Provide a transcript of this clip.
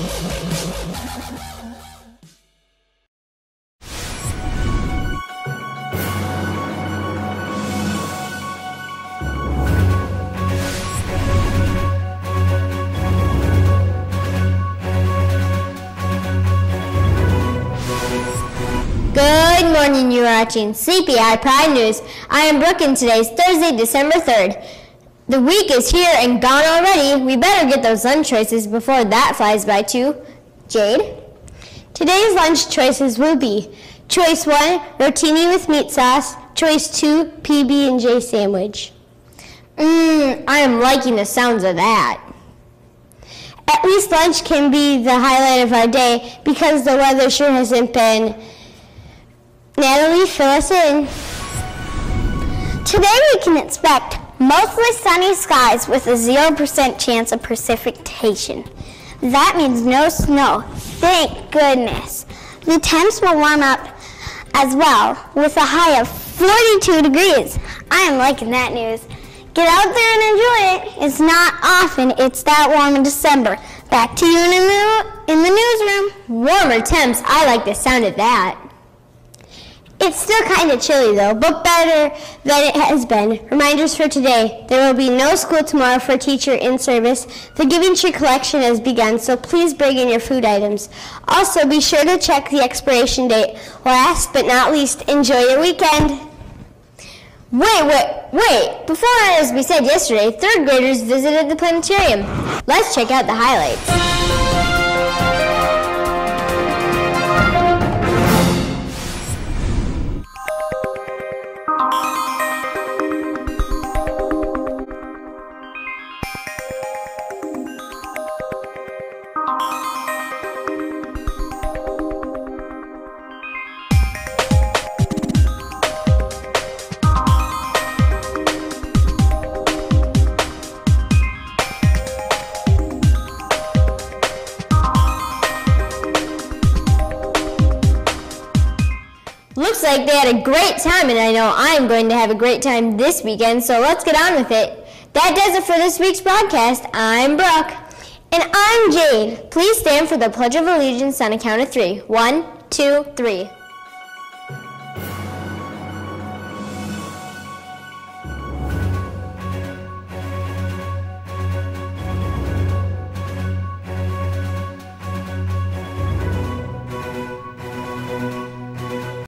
Good morning, you are watching Sleepy Eye Pride News. I am Brooke and today is Thursday, December 3rd. The week is here and gone already. We better get those lunch choices before that flies by too. Jade? Today's lunch choices will be Choice 1, rotini with meat sauce. Choice 2, PB&J sandwich. Mmm, I am liking the sounds of that. At least lunch can be the highlight of our day because the weather sure hasn't been Natalie, fill us in. Today we can expect mostly sunny skies with a 0% chance of precipitation. That means no snow. Thank goodness. The temps will warm up as well with a high of 42 degrees. I am liking that news. Get out there and enjoy it. It's not often it's that warm in December. Back to you in the, in the newsroom. Warmer temps. I like the sound of that. It's still kind of chilly though, but better than it has been. Reminders for today. There will be no school tomorrow for teacher in service. The Giving Tree collection has begun, so please bring in your food items. Also, be sure to check the expiration date. Last but not least, enjoy your weekend. Wait, wait, wait. Before as we said yesterday, third graders visited the planetarium. Let's check out the highlights. Looks like they had a great time, and I know I'm going to have a great time this weekend, so let's get on with it. That does it for this week's broadcast. I'm Brooke. And I'm Jade. Please stand for the Pledge of Allegiance on a count of three. One, two, three.